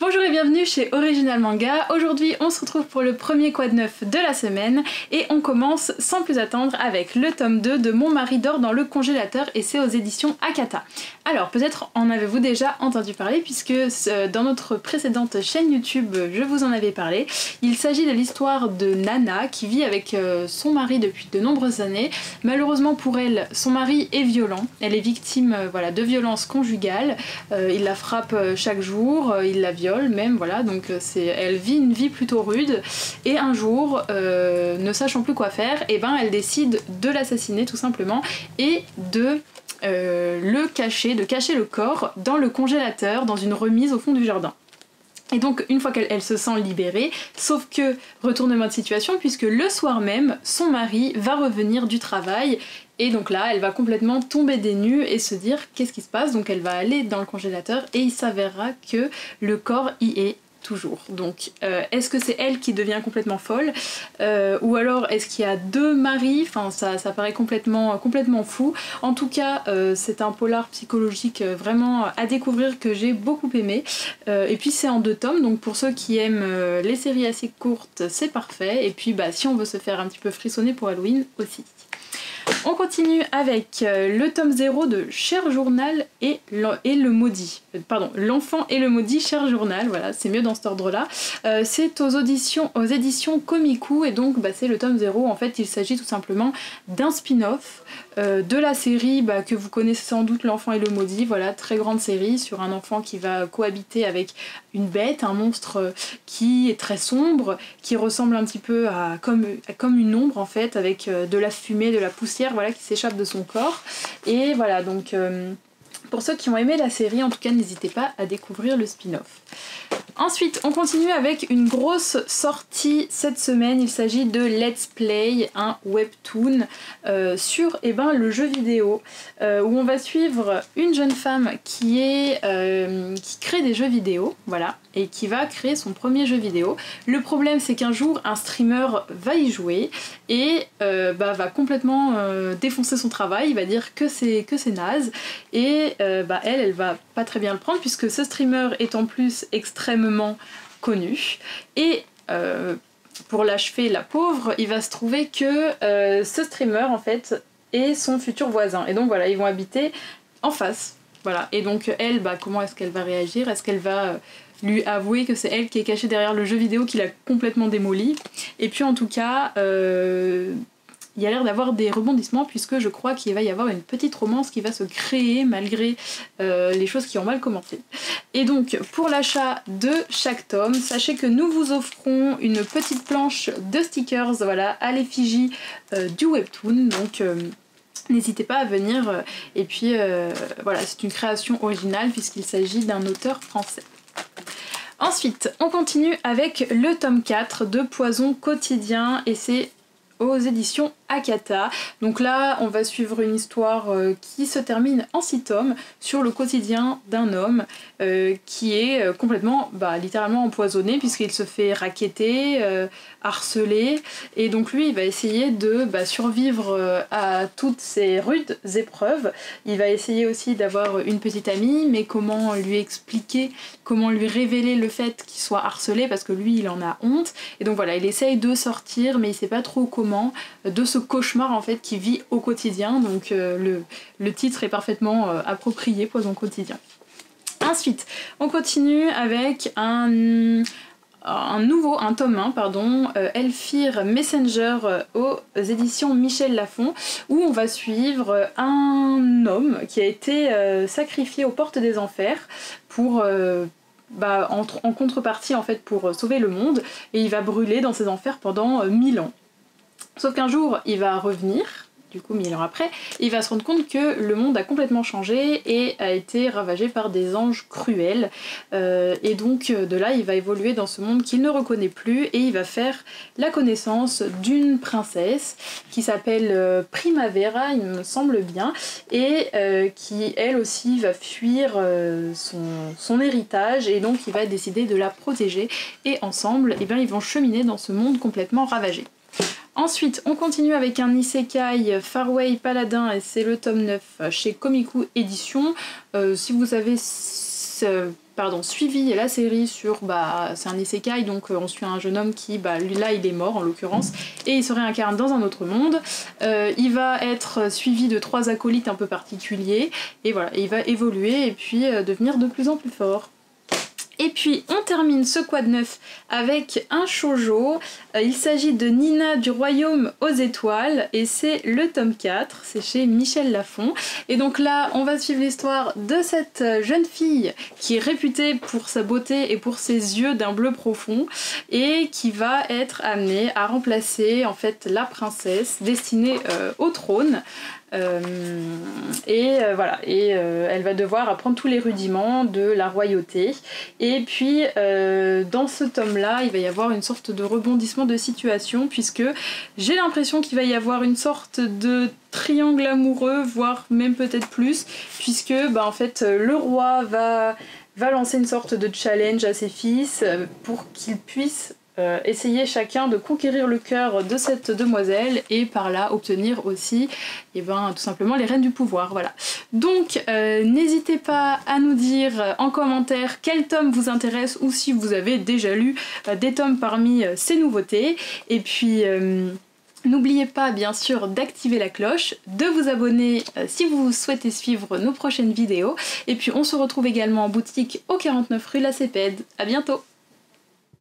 Bonjour et bienvenue chez Original Manga. Aujourd'hui, on se retrouve pour le premier quad neuf de la semaine et on commence sans plus attendre avec le tome 2 de Mon mari dort dans le congélateur et c'est aux éditions Akata. Alors, peut-être en avez-vous déjà entendu parler puisque dans notre précédente chaîne YouTube, je vous en avais parlé. Il s'agit de l'histoire de Nana qui vit avec euh, son mari depuis de nombreuses années. Malheureusement pour elle, son mari est violent. Elle est victime euh, voilà, de violences conjugales. Euh, il la frappe chaque jour, il la viole même, voilà, donc euh, c'est, elle vit une vie plutôt rude, et un jour, euh, ne sachant plus quoi faire, et eh ben elle décide de l'assassiner tout simplement, et de euh, le cacher, de cacher le corps dans le congélateur, dans une remise au fond du jardin. Et donc une fois qu'elle se sent libérée, sauf que retournement de situation puisque le soir même, son mari va revenir du travail et donc là, elle va complètement tomber des nues et se dire qu'est-ce qui se passe? Donc elle va aller dans le congélateur et il s'avérera que le corps y est Donc euh, est-ce que c'est elle qui devient complètement folle euh, ou alors est-ce qu'il y a deux maris? Enfin ça, ça paraît complètement, complètement fou. En tout cas euh, c'est un polar psychologique vraiment à découvrir que j'ai beaucoup aimé. et puis c'est en deux tomes donc pour ceux qui aiment les séries assez courtes c'est parfait. Et puis bah si on veut se faire un petit peu frissonner pour Halloween aussi. On continue avec euh, le tome 0 de Cher Journal et le, maudit. Euh, pardon, l'enfant et le maudit Cher Journal, voilà, c'est mieux dans cet ordre-là. Euh, c'est aux, éditions Komiku et donc bah, c'est le tome 0. En fait, il s'agit tout simplement d'un spin-off de la série bah, que vous connaissez sans doute, L'enfant et le maudit. Voilà, très grande série sur un enfant qui va cohabiter avec une bête, un monstre qui est très sombre, qui ressemble un petit peu à comme une ombre en fait, avec de la fumée, de la poussière voilà, qui s'échappe de son corps. Et voilà, donc euh, pour ceux qui ont aimé la série, en tout cas, n'hésitez pas à découvrir le spin-off. Ensuite, on continue avec une grosse sortie cette semaine. Il s'agit de Let's Play, un webtoon euh, sur eh ben, le jeu vidéo, euh, où on va suivre une jeune femme qui, est, qui crée des jeux vidéo, voilà, et qui va créer son premier jeu vidéo. Le problème c'est qu'un jour un streamer va y jouer et euh, bah, va complètement euh, défoncer son travail, il va dire que c'est que c'est naze et euh, bah, elle elle va pas très bien le prendre puisque ce streamer est en plus extrêmement connu. Et pour l'achever la pauvre il va se trouver que ce streamer en fait est son futur voisin. Et donc voilà ils vont habiter en face. Voilà. Et donc elle bah comment est-ce qu'elle va réagir? Est-ce qu'elle va lui avouer que c'est elle qui est cachée derrière le jeu vidéo qu'il a complètement démoli? Et puis en tout cas, euh, il y a l'air d'avoir des rebondissements puisque je crois qu'il va y avoir une petite romance qui va se créer malgré euh, les choses qui ont mal commencé. Et donc pour l'achat de chaque tome, sachez que nous vous offrons une petite planche de stickers voilà, à l'effigie euh, du webtoon. Donc N'hésitez pas à venir et puis voilà c'est une création originale puisqu'il s'agit d'un auteur français. Ensuite, on continue avec le tome 4 de Poison quotidien et c'est aux éditions Akata. Donc là, on va suivre une histoire euh, qui se termine en six tomes sur le quotidien d'un homme euh, qui est euh, complètement, bah, littéralement empoisonné puisqu'il se fait raqueter, harceler et donc lui, il va essayer de bah, survivre à toutes ces rudes épreuves. Il va essayer aussi d'avoir une petite amie, mais comment lui expliquer, comment lui révéler le fait qu'il soit harcelé parce que lui, il en a honte. Et donc voilà, il essaye de sortir, mais il sait pas trop comment de cauchemar en fait qui vit au quotidien. Donc euh, le, titre est parfaitement euh, approprié, Poison quotidien. Ensuite, on continue avec un, nouveau, un tome 1, pardon, euh, Elfir Messenger aux éditions Michel Lafon, où on va suivre un homme qui a été sacrifié aux portes des enfers pour bah, en, contrepartie en fait pour sauver le monde et il va brûler dans ces enfers pendant 1000 ans. Sauf qu'un jour, il va revenir, du coup mille ans après, il va se rendre compte que le monde a complètement changé et a été ravagé par des anges cruels. Euh, et donc de là, il va évoluer dans ce monde qu'il ne reconnaît plus et il va faire la connaissance d'une princesse qui s'appelle euh, Primavera, il me semble bien, et euh, qui elle aussi va fuir son, son, héritage et donc il va décider de la protéger et ensemble, eh bien, ils vont cheminer dans ce monde complètement ravagé. Ensuite, on continue avec un Isekai Farway Paladin et c'est le tome 9 chez Komiku Édition. Euh, si vous avez pardon, suivi la série sur, bah, c'est un isekai, donc on suit un jeune homme qui, bah, là, il est mort en l'occurrence, et il se réincarne dans un autre monde. il va être suivi de trois acolytes un peu particuliers, et voilà, il va évoluer et puis devenir de plus en plus fort. Et puis on termine ce quad neuf avec un shoujo. Euh, il s'agit de Nina du Royaume aux étoiles et c'est le tome 4, c'est chez Michel Lafon. Et donc là, on va suivre l'histoire de cette jeune fille qui est réputée pour sa beauté et pour ses yeux d'un bleu profond et qui va être amenée à remplacer en fait la princesse destinée euh, au trône. Euh, et euh, voilà, et euh, elle va devoir apprendre tous les rudiments de la royauté. Et puis dans ce tome-là, il va y avoir une sorte de rebondissement de situation, puisque j'ai l'impression qu'il va y avoir une sorte de triangle amoureux, voire même peut-être plus, puisque bah, en fait le roi va va lancer une sorte de challenge à ses fils pour qu'ils puissent euh, essayer chacun de conquérir le cœur de cette demoiselle et par là obtenir aussi et eh ben, tout simplement les reines du pouvoir. Voilà. Donc euh, n'hésitez pas à nous dire en commentaire quel tome vous intéresse ou si vous avez déjà lu euh, des tomes parmi ces nouveautés. Et puis N'oubliez pas bien sûr d'activer la cloche, de vous abonner si vous souhaitez suivre nos prochaines vidéos. Et puis on se retrouve également en boutique au 49 rue La Cépède. A bientôt